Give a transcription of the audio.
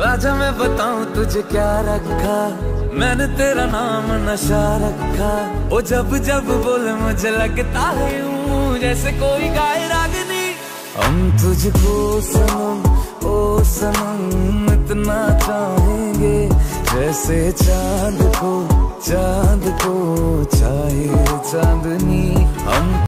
आजा मैं बताऊँ तुझे क्या रखा? मैंने तेरा नाम नशा रखा। ओ, जब जब बोले, मुझे लगता है यूँ जैसे कोई गाय रागनी हम तुझको सनम, ओ, सनम, इतना चाहेंगे, जैसे चाँद को चाँद को चाहे चांदनी। हम